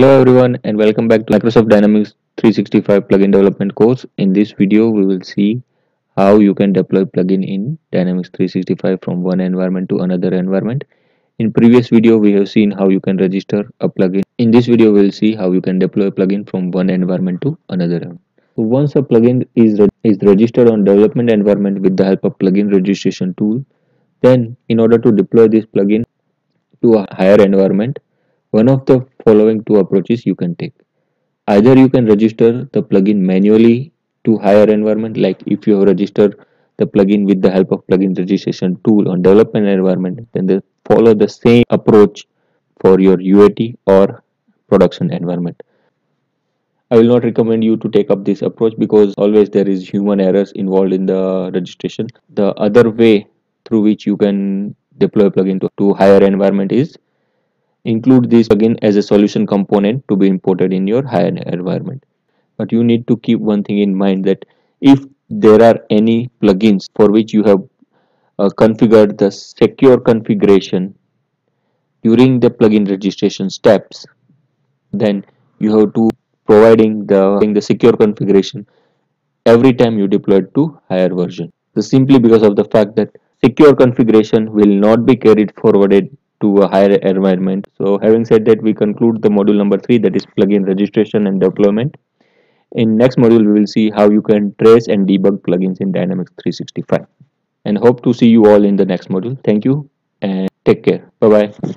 Hello everyone and welcome back to Microsoft Dynamics 365 plugin development course. In this video we will see how you can deploy plugin in Dynamics 365 from one environment to another environment. In previous video we have seen how you can register a plugin. In this video we will see how you can deploy a plugin from one environment to another. So once a plugin is, re is registered on development environment with the help of plugin registration tool, then in order to deploy this plugin to a higher environment, one of the following two approaches you can take. Either you can register the plugin manually to higher environment like if you have registered the plugin with the help of plugin registration tool on development environment then they follow the same approach for your UAT or production environment. I will not recommend you to take up this approach because always there is human errors involved in the registration. The other way through which you can deploy a plugin to, to higher environment is include this plugin as a solution component to be imported in your higher environment. But you need to keep one thing in mind that if there are any plugins for which you have uh, configured the secure configuration during the plugin registration steps then you have to providing the, the secure configuration every time you deploy to higher version. So simply because of the fact that secure configuration will not be carried forwarded to a higher environment. So having said that, we conclude the module number three, that is plugin registration and deployment. In next module, we will see how you can trace and debug plugins in Dynamics 365. And hope to see you all in the next module. Thank you and take care. Bye-bye.